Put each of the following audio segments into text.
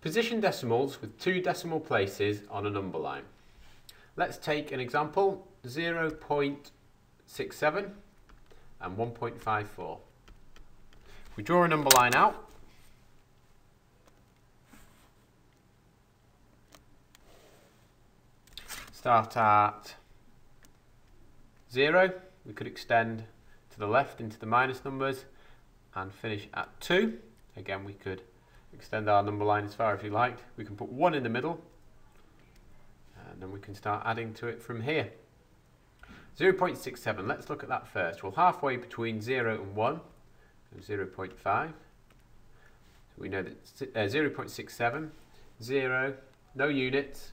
Position decimals with two decimal places on a number line. Let's take an example, 0.67 and 1.54. If we draw a number line out, start at 0, we could extend to the left into the minus numbers and finish at 2. Again, we could extend our number line as far as you like. We can put 1 in the middle and then we can start adding to it from here. 0.67, let's look at that first. Well, halfway between 0 and 1, 0.5. So we know that uh, 0.67, 0, no units,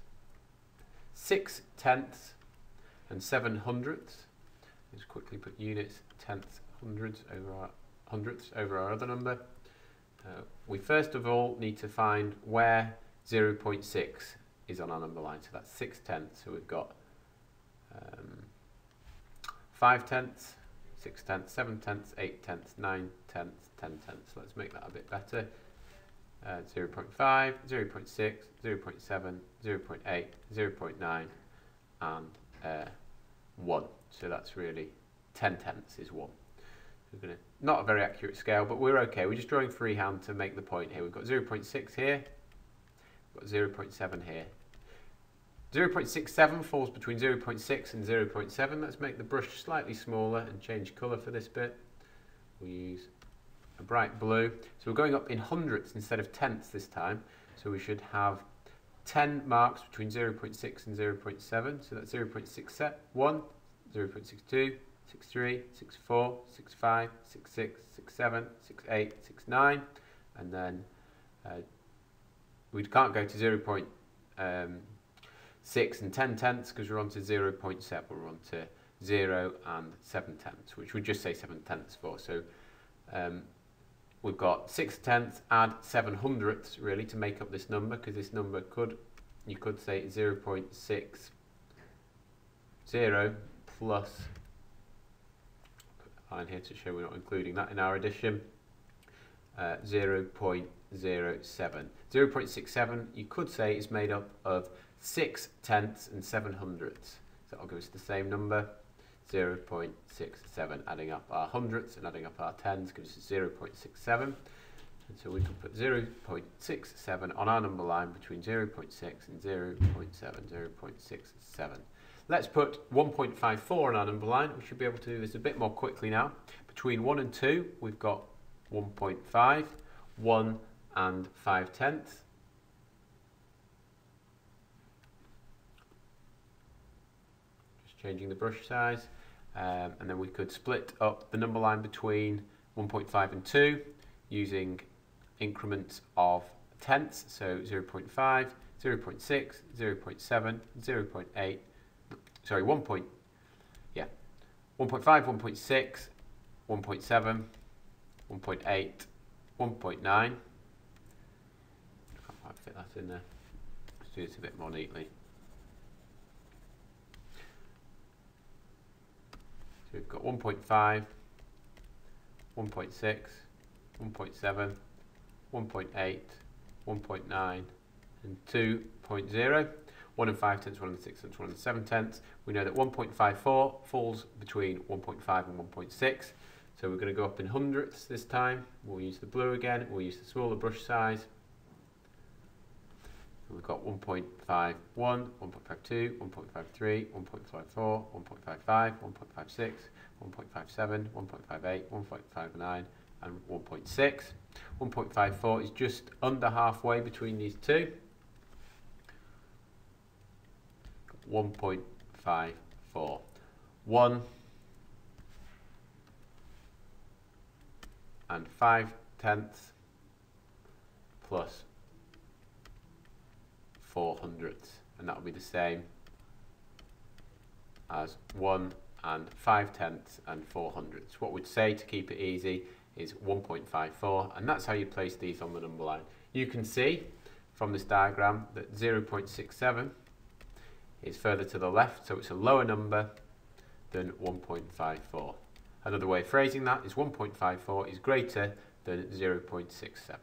6 tenths and 7 hundredths. Let's quickly put units, tenths, hundreds over our hundredths over our other number. Uh, we first of all need to find where 0.6 is on our number line. So that's 6 tenths. So we've got um, 5 tenths, 6 tenths, 7 tenths, 8 tenths, 9 tenths, 10 tenths. Let's make that a bit better. Uh, 0 0.5, 0 0.6, 0 0.7, 0 0.8, 0 0.9 and uh, 1. So that's really 10 tenths is 1. Not a very accurate scale, but we're okay. We're just drawing freehand to make the point here. We've got 0.6 here, got 0.7 here. 0.67 falls between 0.6 and 0.7. Let's make the brush slightly smaller and change colour for this bit. We'll use a bright blue. So we're going up in hundredths instead of tenths this time. So we should have 10 marks between 0.6 and 0.7. So that's 0.61, 0.62, 63, 64, 65, 66, 67, 68, 69, and then uh, we can't go to 0. Um, 6 and 10 tenths because we're on to 0 0.7, we're on to 0 and 7 tenths, which we just say 7 tenths for. So um, we've got 6 tenths, add 7 hundredths really to make up this number because this number could, you could say 0 0.6 0 plus, line here to show we're not including that in our addition, uh, 0 0.07. 0 0.67 you could say is made up of 6 tenths and 7 hundredths. So that'll give us the same number, 0 0.67. Adding up our hundredths and adding up our tens gives us 0 0.67. And so we can put 0.67 on our number line between 0.6 and 0 0.7, 0 0.67. Let's put 1.54 on our number line. We should be able to do this a bit more quickly now. Between 1 and 2, we've got 1.5, 1 and 5 tenths. Just changing the brush size. Um, and then we could split up the number line between 1.5 and 2 using increments of tenths, so 0 0.5, 0 0.6, 0 0.7, 0 0.8, sorry, 1. Point, yeah, 1.5, 1.6, 1.7, 1.8, 1.9. I can't quite fit that in there. Let's do this a bit more neatly. So we've got 1.5, 1.6, 1.7, 1.8, 1.9 and 2.0. 1 and 5 tenths, 1 and 6 tenths, 1 and 7 tenths. We know that 1.54 falls between 1.5 and 1.6. So we're going to go up in hundredths this time. We'll use the blue again. We'll use the smaller brush size. We've got 1.51, 1.52, 1.53, 1.54, 1.55, 1.56, 1.57, 1.58, 1.59 and 1.6. 1.54 is just under halfway between these two. 1.54. 1 and 5 tenths plus 4 hundredths and that will be the same as 1 and 5 tenths and 4 hundredths. What we'd say to keep it easy is 1.54 and that's how you place these on the number line. You can see from this diagram that 0.67 is further to the left so it's a lower number than 1.54. Another way of phrasing that is 1.54 is greater than 0.67.